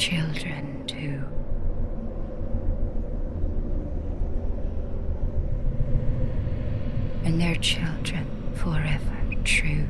children too. And their children forever true.